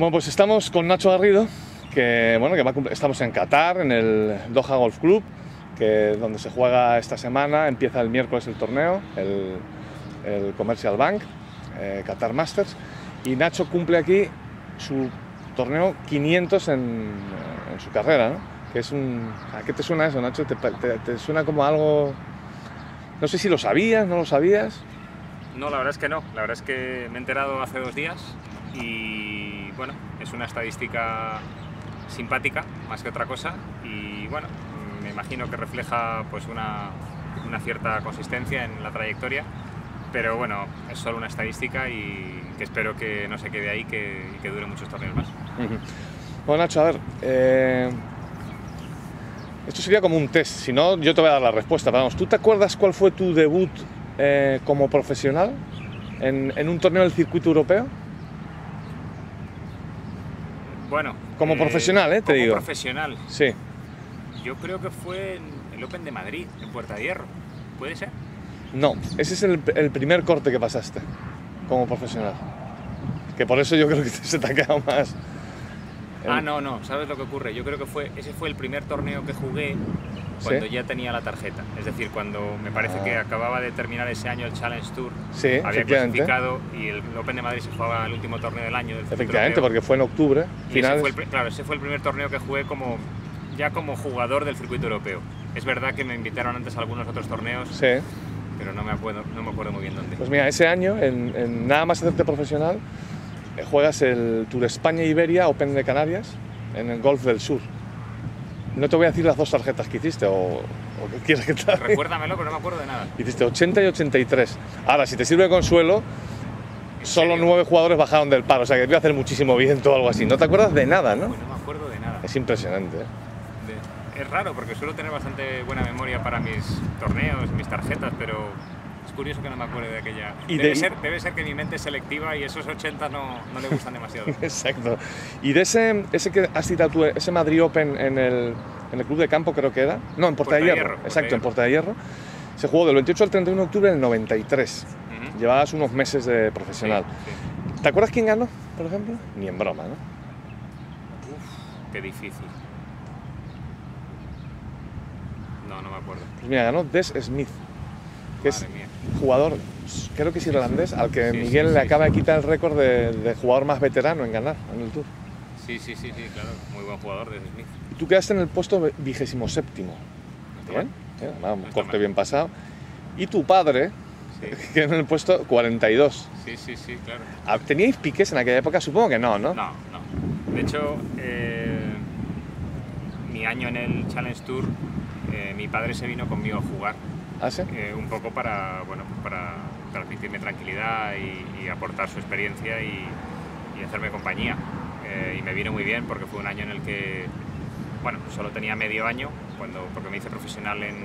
Bueno, pues estamos con Nacho Garrido, que, bueno, que va a estamos en Qatar, en el Doha Golf Club, que donde se juega esta semana, empieza el miércoles el torneo, el, el Commercial Bank, eh, Qatar Masters, y Nacho cumple aquí su torneo 500 en, en su carrera, ¿no? Que es un... ¿A qué te suena eso, Nacho? ¿Te, te- te suena como algo... No sé si lo sabías, no lo sabías. No, la verdad es que no. La verdad es que me he enterado hace dos días y bueno, es una estadística simpática más que otra cosa y bueno, me imagino que refleja pues una, una cierta consistencia en la trayectoria, pero bueno, es solo una estadística y que espero que no se quede ahí que, y que dure muchos torneos más. Bueno, Nacho, a ver. eh, esto sería como un test. Si no, yo te voy a dar la respuesta. Vamos, ¿tú te acuerdas cuál fue tu debut eh, como profesional en, en un torneo del circuito europeo? Bueno, Como profesional, ¿eh? Te como digo. profesional, Sí. yo creo que fue en el Open de Madrid, en Puerta de Hierro. ¿Puede ser? No, ese es el, el primer corte que pasaste como profesional. Que por eso yo creo que se te ha quedado más. Ah, no, no, ¿sabes lo que ocurre? Yo creo que fue ese fue el primer torneo que jugué cuando ¿Sí? ya tenía la tarjeta. Es decir, cuando me parece que Ah. acababa de terminar ese año el Challenge Tour, Sí, había clasificado y el Open de Madrid se jugaba el último torneo del año. Del Efectivamente, porque fue en octubre, claro, ese fue el primer torneo que jugué como ya como jugador del circuito europeo. Es verdad que me invitaron antes a algunos otros torneos, Sí. pero no me acuerdo, no me acuerdo muy bien dónde. Pues mira, ese año, en, en nada más hacerte profesional, juegas el Tour España Iberia Open de Canarias en el Golf del Sur. No te voy a decir las dos tarjetas que hiciste o, o que quieres que te. Recuérdamelo, pero no me acuerdo de nada. Hiciste 80 y 83. Ahora, si te sirve de consuelo, ¿En solo nueve jugadores bajaron del paro, o sea que te voy a hacer muchísimo viento o algo así. No te acuerdas de nada, ¿no? Uy, no me acuerdo de nada. Es impresionante. ¿eh? De- Es raro porque suelo tener bastante buena memoria para mis torneos, mis tarjetas, pero es curioso que no me acuerde de aquella. Y debe, de- ser, debe ser que mi mente es selectiva y esos 80 no, no le gustan demasiado. Exacto. Y de ese, ese que has citado tú, ese Madrid Open en el, en el Club de Campo, creo que era. No, en Puerta, de Hierro. Exacto, en. Puerta de Hierro. Se jugó del 28 al 31 de octubre del 93. Ujú. Llevabas unos meses de profesional. Sí, sí. ¿Te acuerdas quién ganó, por ejemplo? Ni en broma, ¿no? Uf, qué difícil. No, no me acuerdo. Pues mira, ganó Des Smith, que es jugador, creo que es irlandés, al que Miguel le acaba de quitar el récord de, de jugador más veterano en ganar en el Tour. Sí, sí, sí, sí, claro. Muy buen jugador de Smith. Tú quedaste en el puesto vigésimo séptimo. Bien, bien, un corte bien pasado. Y tu padre, Sí, que en el puesto 42. sí, sí, sí, claro. Ah, ¿Teníais piques en aquella época? Supongo que no, ¿no? No, no. De hecho, eh, mi año en el Challenge Tour, eh, mi padre se vino conmigo a jugar. ¿Ah, sí? eh, un poco para, bueno, para transmitirme tranquilidad y, y aportar su experiencia y, y hacerme compañía. Eh, y me vino muy bien porque fue un año en el que, bueno, solo tenía medio año, cuando, porque me hice profesional en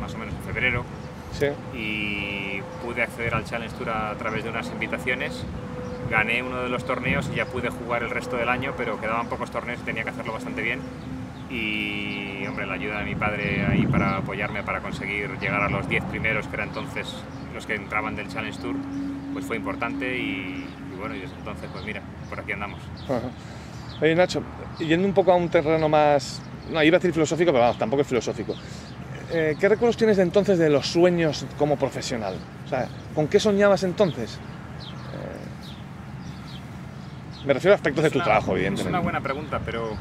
más o menos en febrero Sí. y pude acceder al Challenge Tour a través de unas invitaciones. Gané uno de los torneos y ya pude jugar el resto del año, pero quedaban pocos torneos y tenía que hacerlo bastante bien. Y, hombre, la ayuda de mi padre ahí para apoyarme para conseguir llegar a los 10 primeros, que eran entonces los que entraban del Challenge Tour, pues fue importante y, y bueno, y desde entonces, pues mira, por aquí andamos. Ajá. Oye, Nacho, yendo un poco a un terreno más. No, iba a decir filosófico, pero vamos, tampoco es filosófico. Eh, ¿Qué recuerdos tienes de entonces de los sueños como profesional? O sea, ¿con qué soñabas entonces? Eh, me refiero a aspectos de Es tu una- trabajo, Es evidentemente. una buena pregunta, pero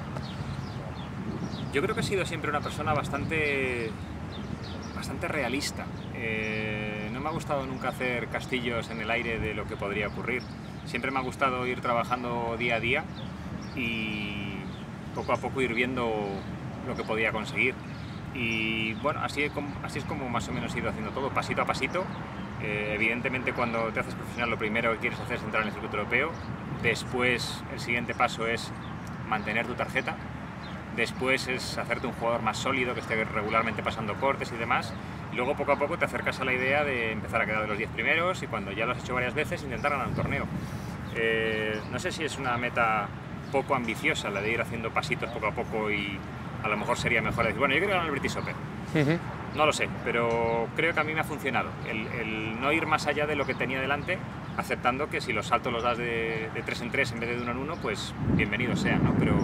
yo creo que he sido siempre una persona bastante, bastante realista. Eh, no me ha gustado nunca hacer castillos en el aire de lo que podría ocurrir. Siempre me ha gustado ir trabajando día a día y poco a poco ir viendo lo que podía conseguir. Y bueno, así, así es como más o menos he ido haciendo todo, pasito a pasito. Eh, evidentemente cuando te haces profesional lo primero que quieres hacer es entrar en el circuito europeo. Después el siguiente paso es mantener tu tarjeta. Después es hacerte un jugador más sólido que esté regularmente pasando cortes y demás. Y luego poco a poco te acercas a la idea de empezar a quedar de los 10 primeros y cuando ya lo has hecho varias veces intentar ganar un torneo. Eh, no sé si es una meta poco ambiciosa la de ir haciendo pasitos poco a poco y a lo mejor sería mejor decir, bueno, yo quiero ganar el British Open. No lo sé, pero creo que a mí me ha funcionado. El, el no ir más allá de lo que tenía delante aceptando que si los saltos los das de, de 3 en 3 en vez de de 1 en 1, pues bienvenido sea, ¿no? Pero,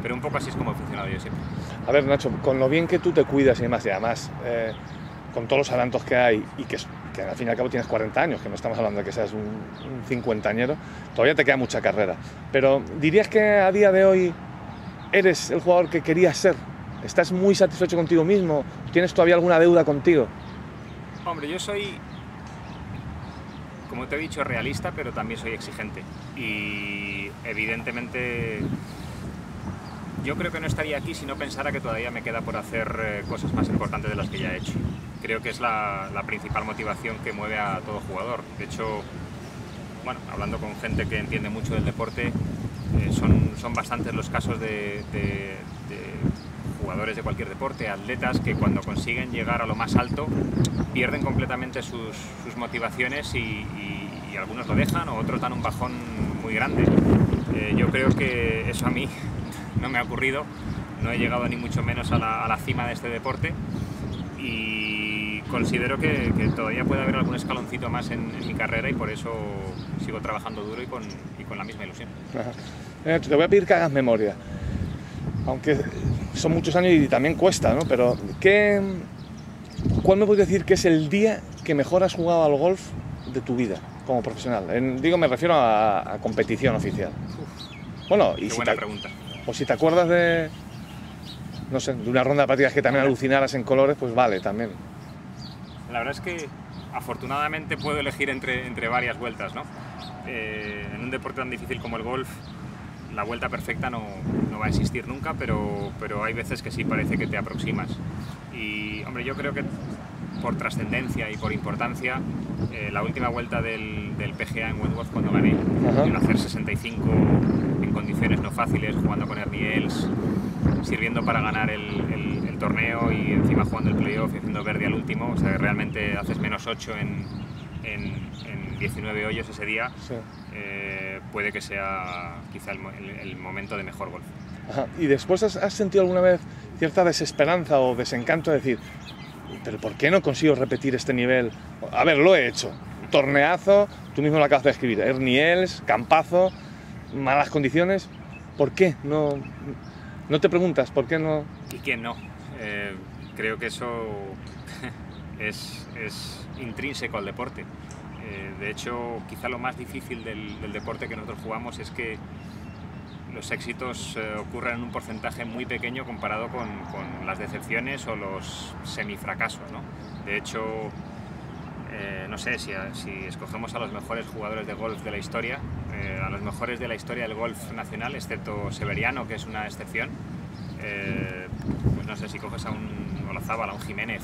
pero un poco así es como he funcionado yo siempre. A ver, Nacho, con lo bien que tú te cuidas y demás, y además eh, con todos los adelantos que hay y que, que, al fin y al cabo tienes 40 años, que no estamos hablando de que seas un, un cincuentañero, todavía te queda mucha carrera. Pero ¿dirías que a día de hoy eres el jugador que querías ser? ¿Estás muy satisfecho contigo mismo? ¿Tienes todavía alguna deuda contigo? Hombre, yo soy, como te he dicho, realista, pero también soy exigente. Y evidentemente yo creo que no estaría aquí si no pensara que todavía me queda por hacer eh, cosas más importantes de las que ya he hecho. Creo que es la, principal motivación que mueve a todo jugador. De hecho, bueno, hablando con gente que entiende mucho del deporte, eh, son, bastantes los casos de, jugadores de cualquier deporte, atletas, que cuando consiguen llegar a lo más alto pierden completamente sus, sus motivaciones y, y, y, algunos lo dejan o otros dan un bajón muy grande. Eh, yo creo que eso a mí no me ha ocurrido, no he llegado ni mucho menos a la, a la cima de este deporte y considero que, que, todavía puede haber algún escaloncito más en, en, mi carrera y por eso sigo trabajando duro y con, y con la misma ilusión. Eh, te voy a pedir que hagas memoria, aunque son muchos años y también cuesta, ¿no? Pero ¿qué, ¿cuál me puedes decir que es el día que mejor has jugado al golf de tu vida como profesional? En, digo, me refiero a, a competición oficial. Uf, bueno, y si buena te, pregunta. O si te acuerdas de, no sé, de una ronda de partidas que también alucinaras en colores, pues vale, también. La verdad es que afortunadamente puedo elegir entre, entre varias vueltas, ¿no? Eh, en un deporte tan difícil como el golf, la vuelta perfecta no, no, va a existir nunca, pero, pero hay veces que sí parece que te aproximas. Y, hombre, yo creo que por trascendencia y por importancia, eh, la última vuelta del, del, PGA en Wentworth cuando gané, en hacer 65 en condiciones no fáciles, jugando con Erniels, sirviendo para ganar el, el, el, torneo y encima jugando el playoff y haciendo verde al último, o sea, realmente haces menos 8 en, en, en 19 hoyos ese día, sí. eh, puede que sea quizá el, el momento de mejor golf. Ajá. ¿Y después has, has, sentido alguna vez cierta desesperanza o desencanto de decir, pero ¿por qué no consigo repetir este nivel? A ver, lo he hecho. Torneazo, tú mismo lo acabas de escribir, Erniels, campazo, malas condiciones. ¿Por qué no, no te preguntas? ¿Por qué no? ¿Y quién no? Eh, creo que eso es, es, intrínseco al deporte. Eh, de hecho, quizá lo más difícil del, deporte que nosotros jugamos es que los éxitos eh, ocurren en un porcentaje muy pequeño comparado con, las decepciones o los semifracasos. ¿no? De hecho, eh, no sé, si, si, escogemos a los mejores jugadores de golf de la historia, eh, a los mejores de la historia del golf nacional, excepto Severiano, que es una excepción, pues no sé, si coges a un Olazábal, a un Jiménez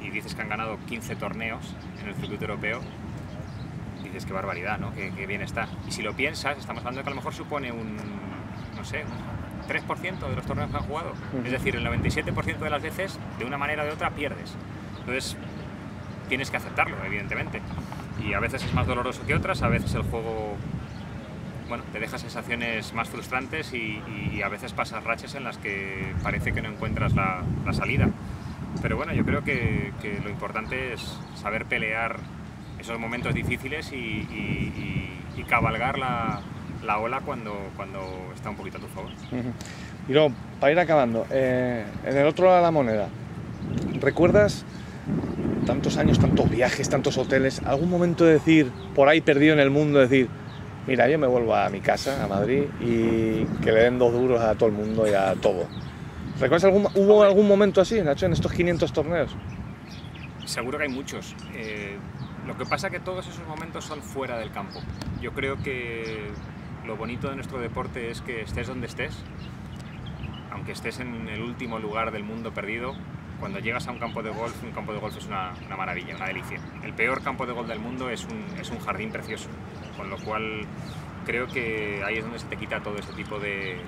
y dices que han ganado 15 torneos en el circuito europeo, dices qué barbaridad, ¿no? Qué, qué bien está. Y si lo piensas, estamos hablando de que a lo mejor supone un, no sé, un 3% de los torneos que han jugado. Uh -huh. Es decir, el 97% de las veces, de una manera o de otra, pierdes. Entonces, tienes que aceptarlo, evidentemente. Y a veces es más doloroso que otras, a veces el juego bueno, te deja sensaciones más frustrantes y, y, a veces pasas rachas en las que parece que no encuentras la, la salida. Pero bueno, yo creo que, que, lo importante es saber pelear esos momentos difíciles y, y, y cabalgar la, la ola cuando, cuando está un poquito a tu favor. Uh -huh. Y luego, para ir acabando, eh, en el otro lado de la moneda, ¿recuerdas tantos años, tantos viajes, tantos hoteles, algún momento de decir, por ahí perdido en el mundo, decir, mira, yo me vuelvo a mi casa, a Madrid, y que le den dos duros a todo el mundo y a todo? ¿Recuerdas algún, hubo algún momento así, Nacho, en estos 500 torneos? Seguro que hay muchos. Eh, lo que pasa es que todos esos momentos son fuera del campo. Yo creo que lo bonito de nuestro deporte es que estés donde estés, aunque estés en el último lugar del mundo perdido, cuando llegas a un campo de golf, un campo de golf es una, una maravilla, una delicia. El peor campo de golf del mundo es un, es un, jardín precioso, con lo cual creo que ahí es donde se te quita todo ese tipo de,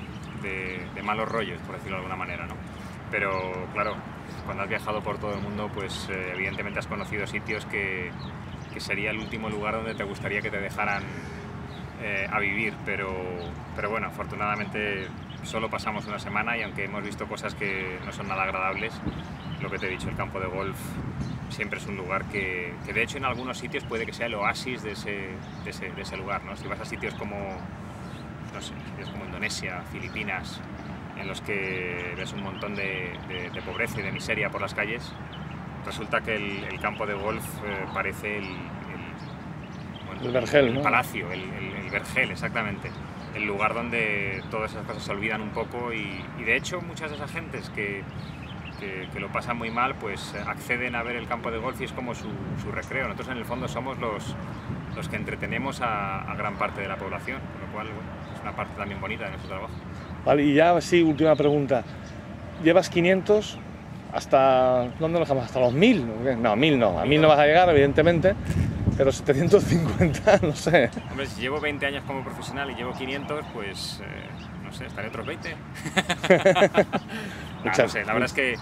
de, de malos rollos, por decirlo de alguna manera. ¿no? Pero claro, cuando has viajado por todo el mundo, pues eh, evidentemente has conocido sitios que, que sería el último lugar donde te gustaría que te dejaran eh, a vivir, pero, pero bueno, afortunadamente solo pasamos una semana y aunque hemos visto cosas que no son nada agradables, lo que te he dicho, el campo de golf siempre es un lugar que, que de hecho en algunos sitios puede que sea el oasis de ese, de ese, de ese lugar. ¿no? Si vas a sitios como, no sé, sitios como Indonesia, Filipinas, en los que ves un montón de, de, de pobreza y de miseria por las calles, resulta que el, el campo de golf eh, parece el, el, bueno, El vergel, el ¿no? palacio, el, el- el vergel, exactamente. El lugar donde todas esas cosas se olvidan un poco y, y de hecho muchas de esas gentes que, que, que lo pasan muy mal, pues eh, acceden a ver el campo de golf y es como su, su recreo. Nosotros en el fondo somos los, los que entretenemos a, a gran parte de la población, con lo cual bueno, es una parte también bonita de nuestro trabajo. Vale, y ya sí, última pregunta. ¿Llevas 500 hasta... ¿Dónde lo dejamos? ¿Hasta los 1000? ¿o qué? No, 1000 no. A 1000 no vas a llegar, evidentemente. Pero 750, no sé. Hombre, si llevo 20 años como profesional y llevo 500, pues eh, no sé, estaré otros 20. Nah, no sé, la verdad es que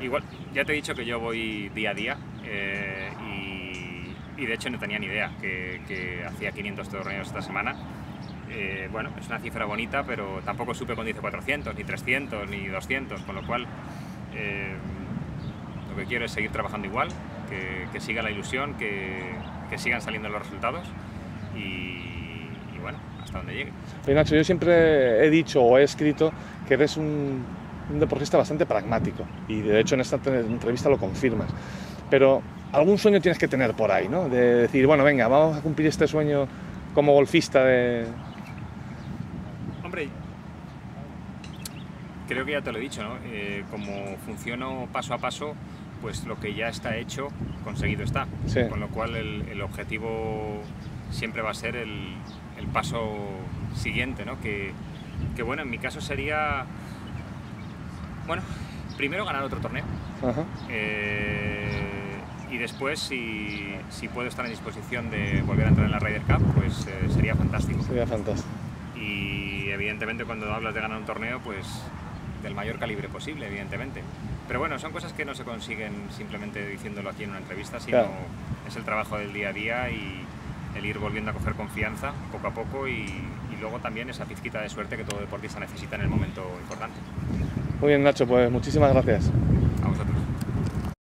igual, ya te he dicho que yo voy día a día eh, y, y de hecho no tenía ni idea que, que hacía 500 torneos esta semana. Eh, bueno, es una cifra bonita, pero tampoco supe cuando hice 400, ni 300, ni 200, con lo cual eh, lo que quiero es seguir trabajando igual, que, que siga la ilusión, que, que sigan saliendo los resultados y, y bueno, hasta donde llegue. Oye, Nacho, yo siempre he dicho o he escrito que eres un, un deportista bastante pragmático. Y de hecho en esta entrevista lo confirmas. Pero algún sueño tienes que tener por ahí, ¿no? De decir, bueno, venga, vamos a cumplir este sueño como golfista de... Hombre, creo que ya te lo he dicho, ¿no? Eh, como funciono paso a paso, pues lo que ya está hecho, conseguido está. Sí. Con lo cual el, el objetivo siempre va a ser el, el paso siguiente, ¿no? Que, que bueno, en mi caso sería, bueno, primero ganar otro torneo. Ajá. Eh, y después, si, si puedo estar en disposición de volver a entrar en la Ryder Cup, pues eh, sería fantástico. Sería fantástico. Y evidentemente cuando hablas de ganar un torneo, pues del mayor calibre posible, evidentemente. Pero bueno, son cosas que no se consiguen simplemente diciéndolo aquí en una entrevista, sino Claro. es el trabajo del día a día y el ir volviendo a coger confianza poco a poco y, y luego también esa pizquita de suerte que todo deportista necesita en el momento importante. Muy bien, Nacho, pues muchísimas gracias. A vosotros.